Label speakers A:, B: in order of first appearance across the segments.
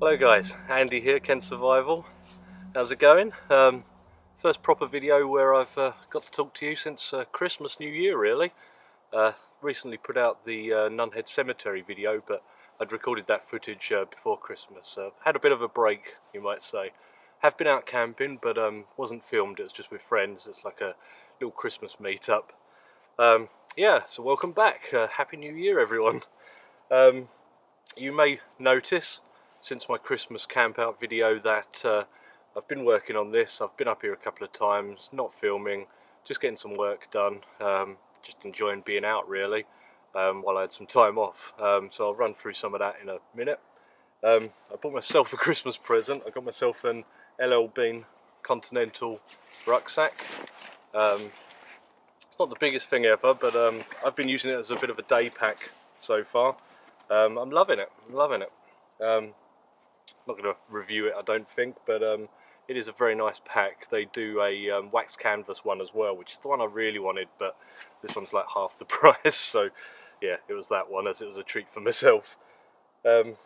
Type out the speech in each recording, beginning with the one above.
A: Hello guys, Andy here, Kent Survival. How's it going? Um, first proper video where I've uh, got to talk to you since uh, Christmas, New Year really. Uh, recently put out the uh, Nunhead Cemetery video but I'd recorded that footage uh, before Christmas. had a bit of a break you might say. Have been out camping but um, wasn't filmed, it was just with friends. It's like a little Christmas meetup. Um, yeah, so welcome back. Uh, Happy New Year everyone. Um, you may notice since my Christmas camp out video that uh, I've been working on this. I've been up here a couple of times, not filming, just getting some work done, um, just enjoying being out really um, while I had some time off. Um, so I'll run through some of that in a minute. Um, I bought myself a Christmas present. I got myself an LL Bean Continental rucksack. Um, it's not the biggest thing ever, but um, I've been using it as a bit of a day pack so far. I'm loving it. I'm loving it. Um, not going to review it I don't think but um, it is a very nice pack. They do a um, wax canvas one as well which is the one I really wanted but this one's like half the price so yeah it was that one as it was a treat for myself. Um,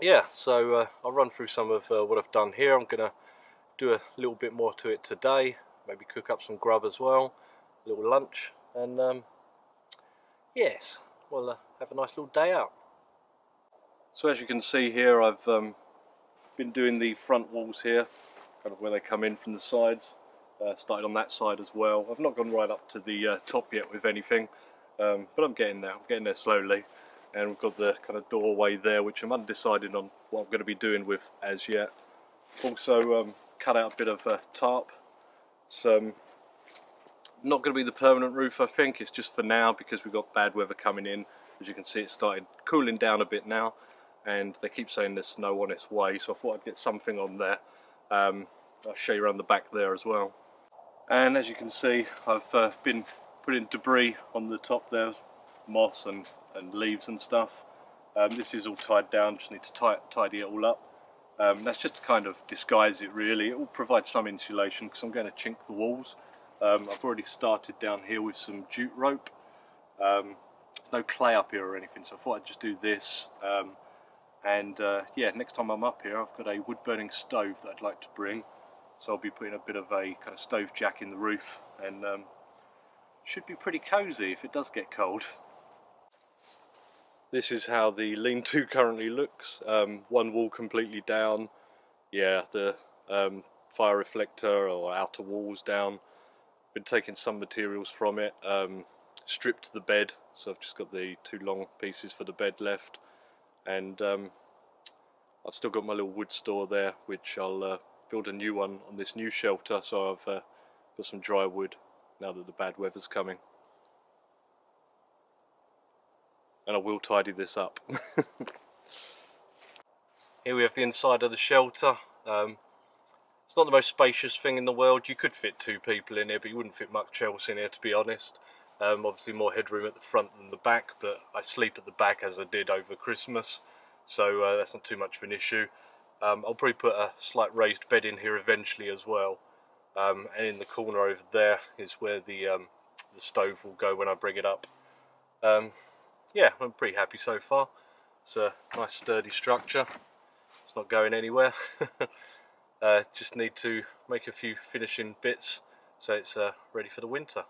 A: yeah so uh, I'll run through some of uh, what I've done here. I'm gonna do a little bit more to it today maybe cook up some grub as well a little lunch and um, yes we'll uh, have a nice little day out so as you can see here I've um, been doing the front walls here, kind of where they come in from the sides. Uh, started on that side as well. I've not gone right up to the uh, top yet with anything, um, but I'm getting there, I'm getting there slowly. And we've got the kind of doorway there which I'm undecided on what I'm going to be doing with as yet. Also um, cut out a bit of uh, tarp. It's um, not going to be the permanent roof I think, it's just for now because we've got bad weather coming in. As you can see it's started cooling down a bit now and they keep saying there's snow on its way so I thought I'd get something on there. Um, I'll show you around the back there as well. And as you can see I've uh, been putting debris on the top there moss and, and leaves and stuff. Um, this is all tied down just need to tidy it all up. Um, that's just to kind of disguise it really. It will provide some insulation because I'm going to chink the walls. Um, I've already started down here with some jute rope. Um, there's no clay up here or anything so I thought I'd just do this. Um, and uh, yeah next time I'm up here I've got a wood burning stove that I'd like to bring. So I'll be putting a bit of a kind of stove jack in the roof and um, should be pretty cozy if it does get cold. This is how the lean-to currently looks, um, one wall completely down, yeah the um, fire reflector or outer walls down, been taking some materials from it, um, stripped the bed. So I've just got the two long pieces for the bed left and um, I've still got my little wood store there which I'll uh, build a new one on this new shelter. So I've uh, got some dry wood now that the bad weather's coming. And I will tidy this up. Here we have the inside of the shelter. Um, it's not the most spacious thing in the world. You could fit two people in here but you wouldn't fit much else in here to be honest um, obviously more headroom at the front than the back, but I sleep at the back as I did over Christmas, so uh, that's not too much of an issue. Um, I'll probably put a slight raised bed in here eventually as well. Um, and in the corner over there is where the um, the stove will go when I bring it up. Um, yeah, I'm pretty happy so far. It's a nice sturdy structure. It's not going anywhere. uh, just need to make a few finishing bits so it's uh, ready for the winter.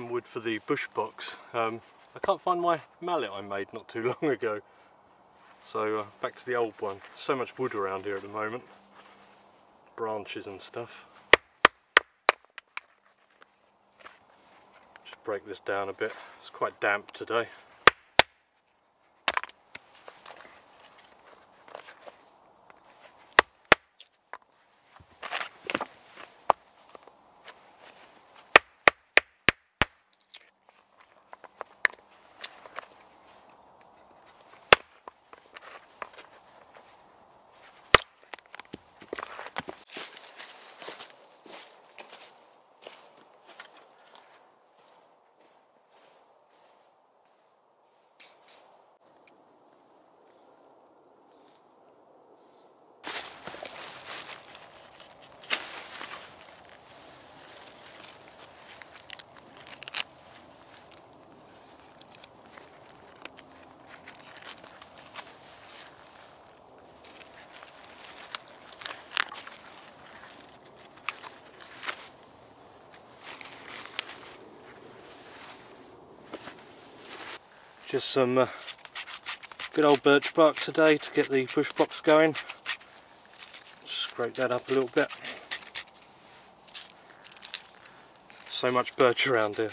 A: Some wood for the bush box. Um, I can't find my mallet I made not too long ago. So uh, back to the old one. So much wood around here at the moment. Branches and stuff. Just break this down a bit. It's quite damp today. Just some uh, good old birch bark today to get the Bushbox going. Scrape that up a little bit. So much birch around here,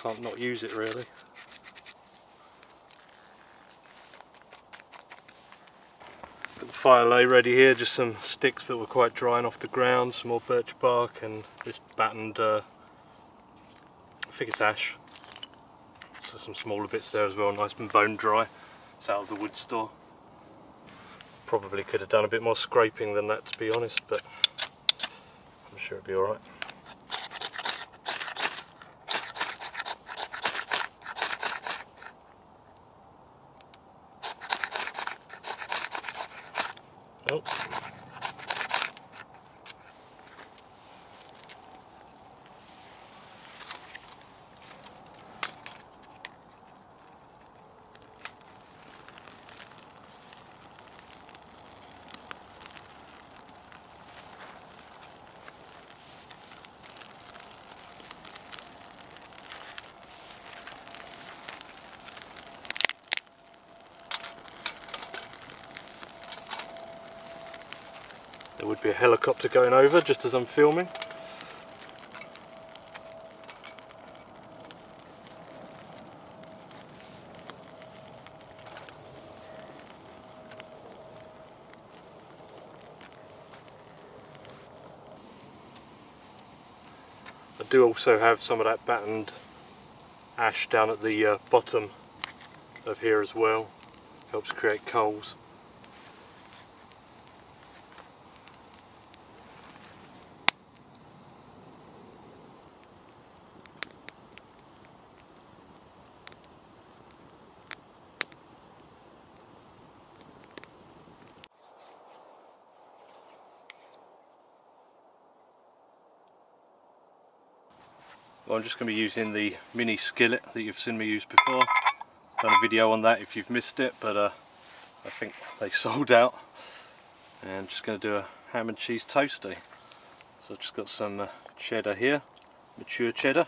A: can't not use it really. Got the fire lay ready here, just some sticks that were quite drying off the ground, some more birch bark and this batoned, uh, I think it's ash some smaller bits there as well, nice and bone dry. It's out of the wood store. Probably could have done a bit more scraping than that to be honest, but I'm sure it'll be alright. Be a helicopter going over just as I'm filming. I do also have some of that batoned ash down at the uh, bottom of here as well. Helps create coals. Well, I'm just going to be using the mini skillet that you've seen me use before. Done a video on that if you've missed it, but uh, I think they sold out. And just going to do a ham and cheese toasty. So I've just got some uh, cheddar here, mature cheddar.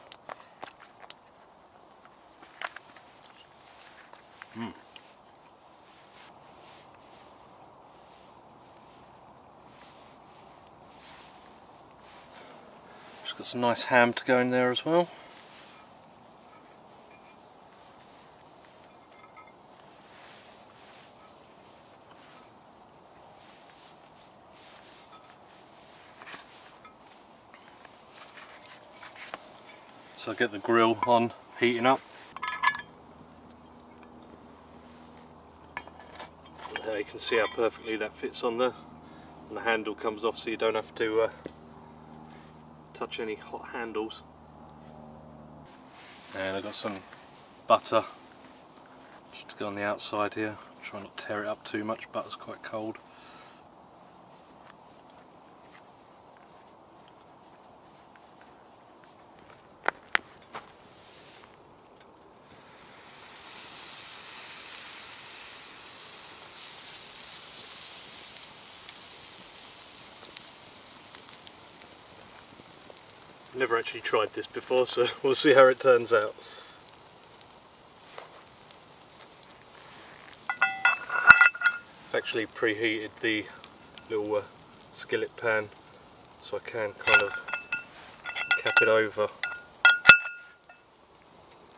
A: Just got some nice ham to go in there as well. So I get the grill on heating up. There you can see how perfectly that fits on there and the handle comes off so you don't have to uh, touch any hot handles. And I've got some butter just to go on the outside here. Try not to tear it up too much, butter's quite cold. Never actually tried this before, so we'll see how it turns out. I've actually preheated the little uh, skillet pan so I can kind of cap it over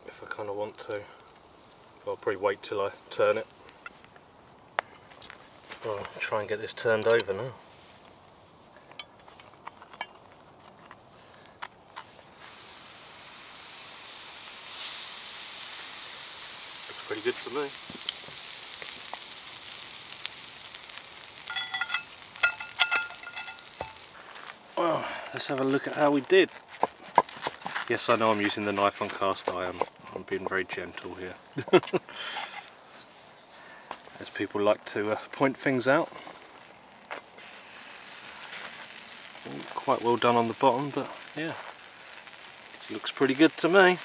A: if I kind of want to. I'll probably wait till I turn it. I'll try and get this turned over now. Pretty good to me. Well, let's have a look at how we did. Yes, I know I'm using the knife on cast iron. I'm being very gentle here. As people like to uh, point things out. Quite well done on the bottom, but yeah, looks pretty good to me.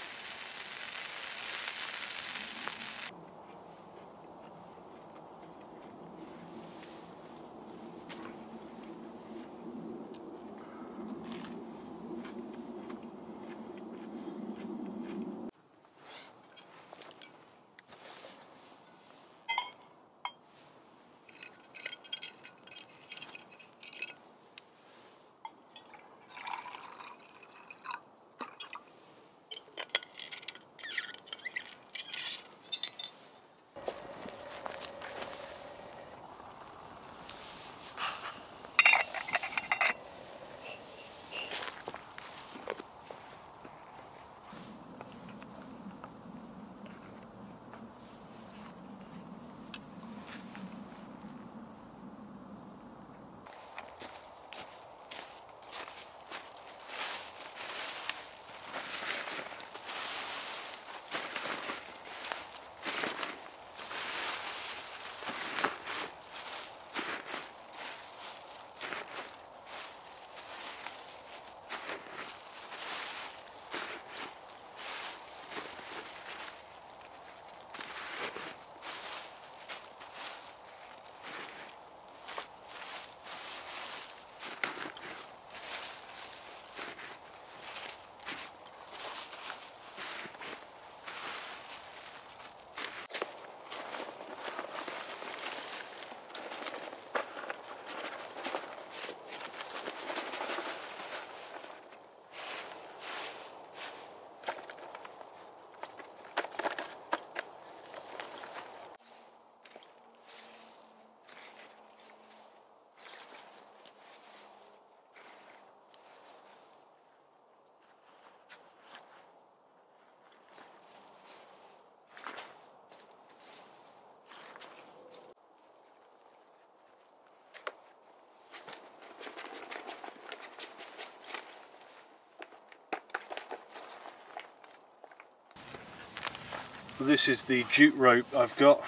A: This is the jute rope I've got.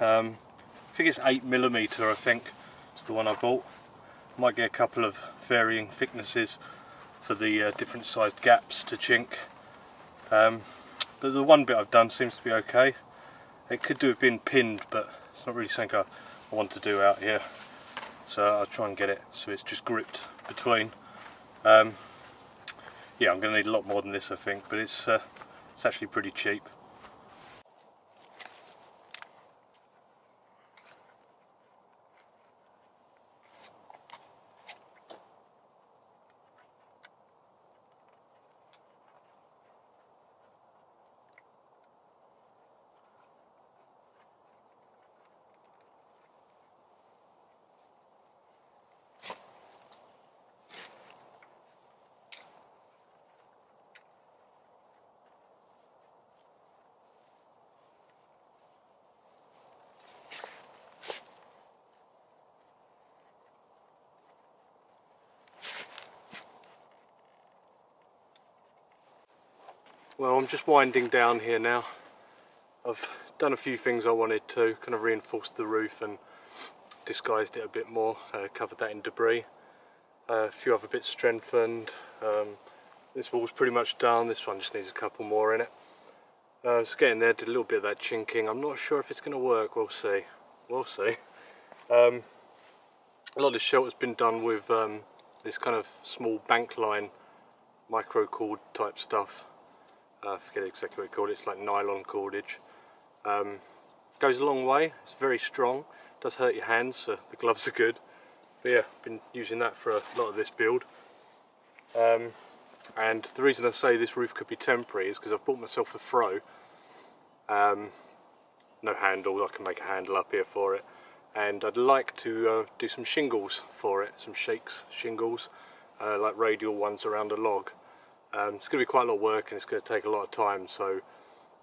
A: Um, I think it's 8 millimeter. I think it's the one I bought. Might get a couple of varying thicknesses for the uh, different sized gaps to chink. Um, but the one bit I've done seems to be okay. It could do have been pinned, but it's not really something I, I want to do out here. So I'll try and get it so it's just gripped between. Um, yeah, I'm going to need a lot more than this I think, but it's, uh, it's actually pretty cheap. Well, I'm just winding down here now. I've done a few things I wanted to, kind of reinforced the roof and disguised it a bit more, uh, covered that in debris. Uh, a few other bits strengthened. Um, this wall's pretty much done, this one just needs a couple more in it. Uh, it's getting there, did a little bit of that chinking. I'm not sure if it's going to work, we'll see. We'll see. Um, a lot of the shelter's been done with um, this kind of small bank line micro cord type stuff. Uh, I forget exactly what you call it, it's like nylon cordage. Um, goes a long way, it's very strong, does hurt your hands, so the gloves are good. But yeah, I've been using that for a lot of this build. Um, and the reason I say this roof could be temporary is because I've bought myself a froe. Um, no handle, I can make a handle up here for it. And I'd like to uh, do some shingles for it, some shakes shingles, uh, like radial ones around a log. Um, it's going to be quite a lot of work and it's going to take a lot of time, so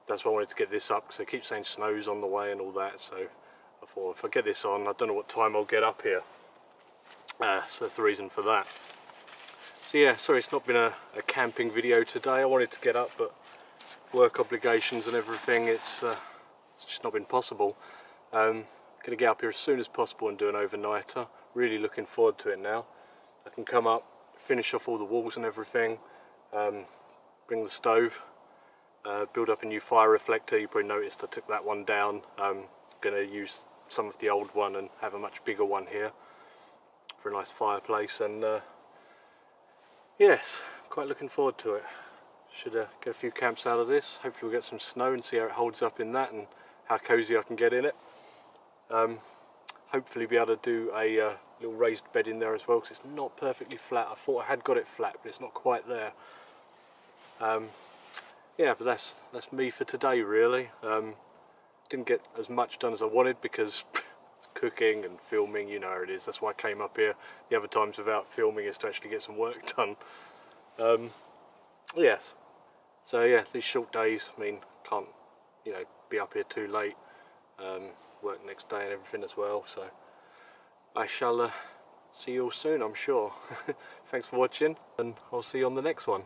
A: that's why I wanted to get this up because they keep saying snow's on the way and all that. So I thought if I get this on, I don't know what time I'll get up here. Uh, so that's the reason for that. So yeah, sorry it's not been a, a, camping video today. I wanted to get up, but work obligations and everything, it's, uh, it's just not been possible. Um, going to get up here as soon as possible and do an overnighter. Really looking forward to it now. I can come up, finish off all the walls and everything, um, bring the stove, uh, build up a new fire reflector. You probably noticed I took that one down. I'm going to use some of the old one and have a much bigger one here for a nice fireplace and uh, yes, quite looking forward to it. Should uh, get a few camps out of this. Hopefully we'll get some snow and see how it holds up in that and how cosy I can get in it. Um, hopefully be able to do a uh, little raised bed in there as well because it's not perfectly flat. I thought I had got it flat but it's not quite there. Um, yeah, but that's that's me for today really. Um, didn't get as much done as I wanted because cooking and filming, you know how it is. That's why I came up here. The other times without filming is to actually get some work done. Um, yes. So yeah, these short days, I mean, can't, you know, be up here too late. Um, work next day and everything as well. So I shall uh, see you all soon, I'm sure. Thanks for watching, and I'll see you on the next one.